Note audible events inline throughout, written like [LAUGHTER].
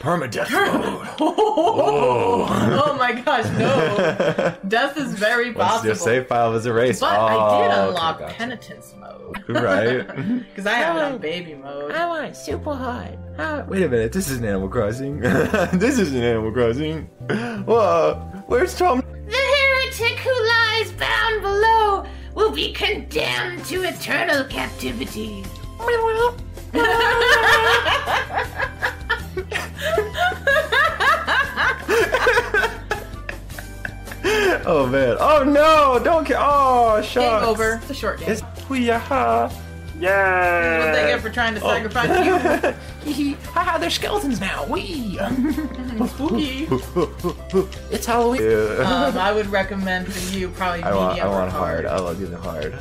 Permadeath mode. [LAUGHS] Oh my gosh, no. [LAUGHS] Death is very Once possible. your save file was erased. but oh, I did okay, unlock gotcha. penitence mode. [LAUGHS] Right. Because I have it on baby mode. I want super hard. How- Wait a minute, this isn't Animal Crossing. this isn't Animal Crossing. Whoa, where's Tom? The heretic who lies bound below will be condemned to eternal captivity. Oh man. Oh no, don't care. Oh, Game over. It's a short game. It's Hoo-yah. This is what they get Yeah. for trying to Oh. sacrifice [LAUGHS] you. Haha, they're skeletons now. Wee. Spooky. [LAUGHS] It's Halloween. Yeah. Um, I would recommend for you probably [LAUGHS] I want, I want hard. I want give me hard.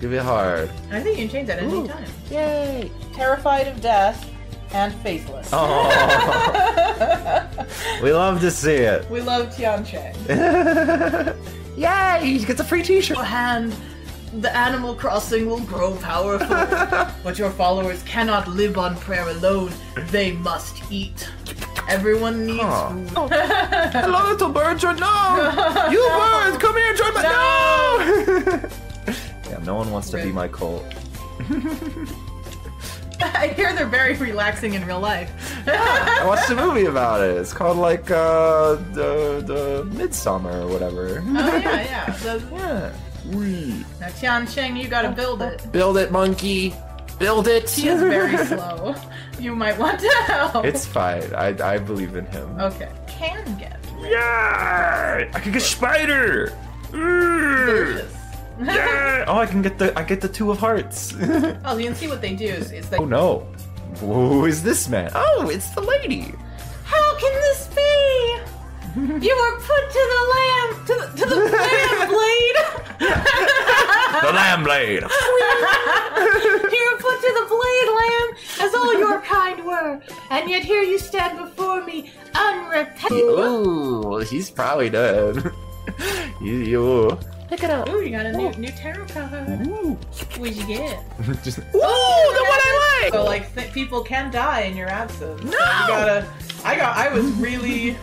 Give it hard. I think you can change that at any time. Yay. Terrified of death and faithless. Oh, [LAUGHS] we love to see it. We love Tian Chang. [LAUGHS] Yay! He gets a free T-shirt. hand, the Animal Crossing will grow powerful. [LAUGHS] but your followers cannot live on prayer alone. They must eat. Everyone needs Aw. food. Oh. Hello, little bird. Join- No, you bird, come here. Join my no. yeah, no one wants to be my cult. [LAUGHS] I hear they're very relaxing in real life. I watched a [LAUGHS] movie about it. It's called like uh, the the Midsommar or whatever. Oh yeah, yeah. [LAUGHS] So, yeah. Wee. now Tian Cheng, you gotta build it. Build it, monkey. Build it. He is very slow. You might want to help. It's fine. I I believe in him. okay. Can get Yeah! I can get spider. delicious. Yeah! [LAUGHS] Oh, I can get the I get the two of hearts. [LAUGHS] oh, you can see what they do is, is they. oh no! Who is this man? Oh, it's the lady. How can this be? [LAUGHS] You were put to the lamb to the, to the lamb blade. The lamb blade. You were put to the blade, lamb, as all your kind were, and yet here you stand before me, unrepentant. Ooh, he's probably dead. you, you. Pick it up. Ooh, you got a new new tarot card. Ooh. What'd you get? [LAUGHS] Just. Ooh, oh, the one I like. So like th- people can die in your absence. So No! you gotta. I got. I was [LAUGHS] really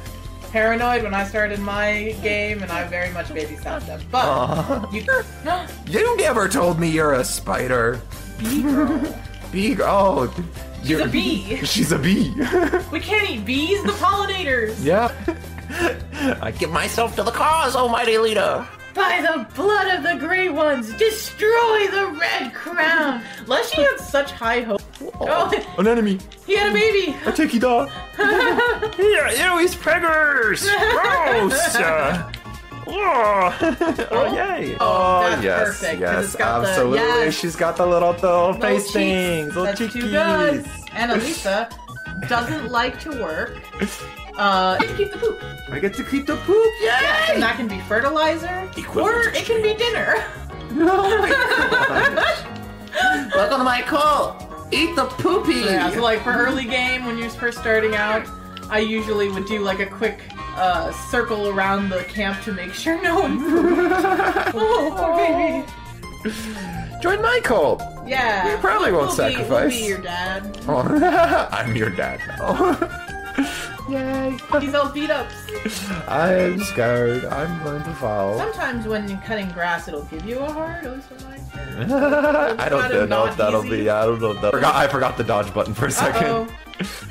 paranoid when I started my game, and I very much babysat them. But Aw. you. [GASPS] You never told me you're a spider. Bee girl. Bee. Oh, She's a bee. [LAUGHS] She's a bee. We can't eat bees. The pollinators. yeah. I give myself to the cause, almighty leader. By the blood of the Grey Ones, destroy the Red Crown! Leshy had such high hopes. Oh, An enemy. he had a baby! A tiki dog. yeah, ew, he's preggers. Gross. Uh, oh. [LAUGHS] [LAUGHS] oh, yay. Oh, that's yes, perfect, 'cause yes, it's the- absolutely. yes. She's got the little, the little Little face cheeks. things, little That's cheekies. too good. And Elisa doesn't like to work. Uh, you can keep the poop. I get to keep the poop. Yay! Yes, and that can be fertilizer, Equivalent or it can be dinner. Oh my. Welcome to my cult. Eat the poopy. Yeah, so like for early game when you're first starting out, I usually would do like a quick uh, circle around the camp to make sure no one. [LAUGHS] [LAUGHS] oh, poor baby. Join my cult. Yeah. We probably won't we'll Be, we'll sacrifice. be your dad. [LAUGHS] Oh, [LAUGHS] I'm your dad now. [LAUGHS] Yay. He's all beat up. I am scared. I'm going to fall. Sometimes when you're cutting grass, it'll give you a heart. At least I like it. I don't Kind know not if that'll easy. be. I don't know. If that, forgot, I forgot the dodge button for a second. Uh-oh.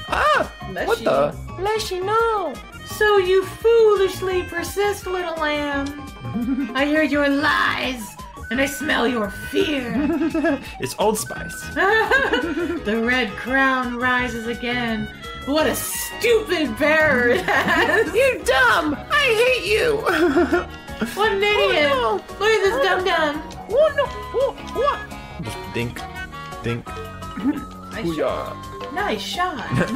Ah! Let's What see. the? Let you know. So you foolishly persist, little lamb. I hear your lies, and I smell your fear. [LAUGHS] It's Old Spice. [LAUGHS] the red crown rises again. What a stupid bearer it has! [LAUGHS] You dumb. I hate you. What an idiot! Oh, Look at this oh. dum dum. Oh no. Oh, what? Just dink, dink. Nice Booyah. shot. Nice shot.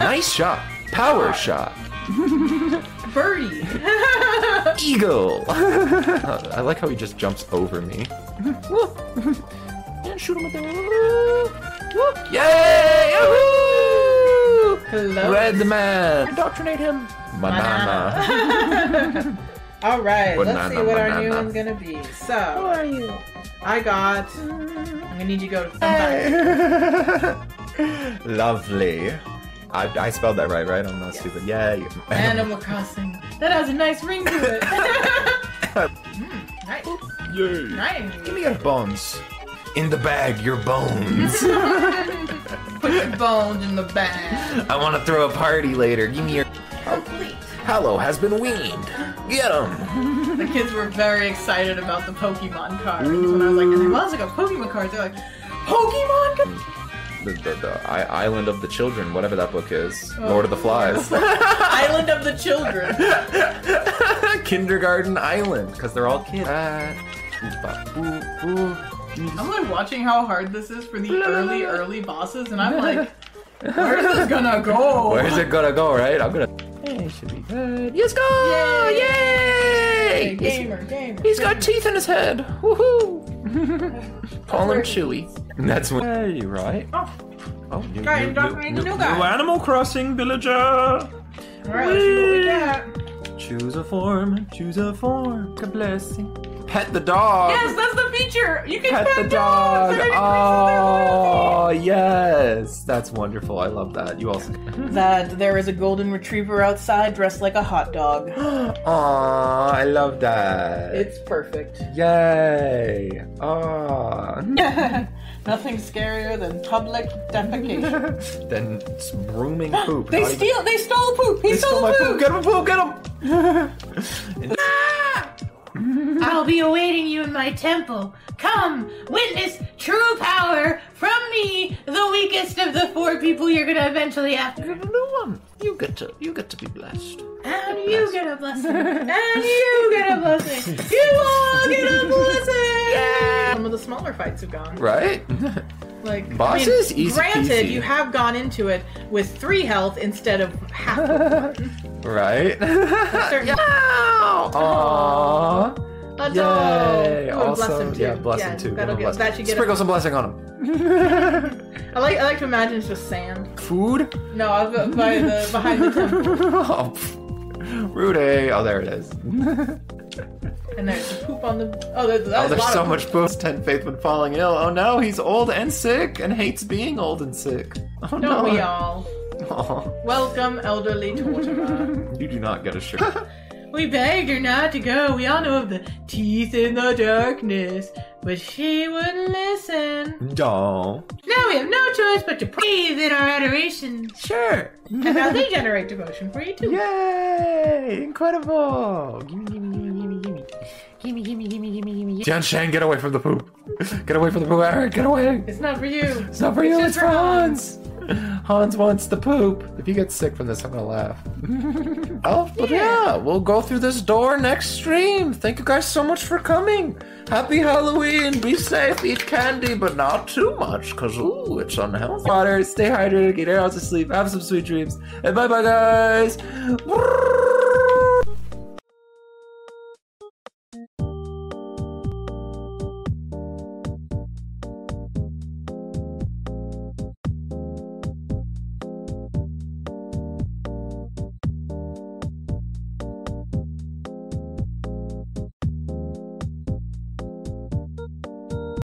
Nice shot. Power shot. [LAUGHS] Birdie. [LAUGHS] Eagle. I like how he just jumps over me. [LAUGHS] Yeah, shoot him with the. Yay! Yahoo! Hello. Red man. Indoctrinate him. Banana. All right, let's see what our new one's gonna be. So. Who are you? I got. I'm gonna need you to go to. Lovely. I, I spelled that right, right? I'm not stupid. Yeah. Animal Crossing. That has a nice ring to it. mm, [LAUGHS] nice. Yay. Nice. Give me your bones. In the bag, your bones. [LAUGHS] Put your bones in the bag. I want to throw a party later. Give me your. Complete. Hallow has been weaned. Get him. The kids were very excited about the Pokemon cards. When I was like, and well, it's like a Pokemon card. They're like, Pokemon? The, the, the I- Island of the Children, whatever that book is. Oh. Lord of the Flies. [LAUGHS] [LAUGHS] Island of the Children. [LAUGHS] Kindergarten Island, because they're all kids. Boop, boop. I'm like watching how hard this is for the early, early bosses, and I'm like, where's this gonna go? Where's it gonna go, right? I'm gonna. Hey, should be good. Yes, go! Yay! Yay! Hey, gamer, gamer. He's got teeth in his head. Woohoo! Call him Chewy. [LAUGHS] That's when. Hey, right? Oh, Oh, new, Guy, new, Dr. new, Ain't new, the new new guy. Animal Crossing villager. alright, let's see what we got. Choose a form. Choose a form. A blessing. Pet the dog. Yes, that's the feature. You can Pet pet, the dog. dogs. Oh, yes. That's wonderful. I love that. You also. [LAUGHS] That there is a golden retriever outside dressed like a hot dog. [GASPS] Aw, I love that. It's perfect. Yay! Aw. [LAUGHS] Nothing scarier than public defecation. [LAUGHS] then it's brooming [GASPS] poop. They Not even- steal. They stole poop. He They stole, stole my poop. poop. Get him, poop. Get him. [LAUGHS] Ah! I'll be awaiting you in my temple. Come, witness true power from me, the weakest of the four people you're gonna eventually have to. You're the new one. You get to. You get to be blessed. And you get a blessing. and you get a blessing. [LAUGHS] You all get a blessing. Yeah. Some of the smaller fights have gone. Right? Like Bosses? I mean, Easy granted, peasy. you have gone into it with three health instead of half. Of one. right? Certain- [LAUGHS] Aww. Yay! also, bless him too. yeah, bless him too. That'll get, that should get. Sprinkle him. some blessing on him. [LAUGHS] I like. I like to imagine it's just sand. Food? No, I'll go by the behind the [LAUGHS] oh, temple, oh, pff. Rudy. Oh, there it is. [LAUGHS] and there's the poop on the. Oh, there's, Oh, that's a there's so of much poop. Ten Faith when falling ill. Oh no, he's old and sick and hates being old and sick. Oh no. Don't we all? Aw. Welcome, elderly Tortimer. You do not get a shirt. We begged her not to go. We all know of the teeth in the darkness, but she wouldn't listen. no. Now we have no choice but to breathe in our adoration. Sure. And now they generate devotion for you too. Yay! Incredible! Gimme, gimme, gimme, gimme, gimme. Gimme, gimme, gimme, gimme, gimme. Jian Shang, get away from the poop. Get away from the poop, Eric. Get away. It's not for you. It's not for you. just It's for Hans. Hans [LAUGHS] wants the poop. If you get sick from this, I'm gonna laugh. [LAUGHS] oh, but yeah, we'll go through this door next stream. Thank you guys so much for coming. Happy Halloween. Be safe. Eat candy, but not too much, cause ooh, it's unhealthy. Water. Stay hydrated. Get hours of sleep. Have some sweet dreams. And bye, bye, guys.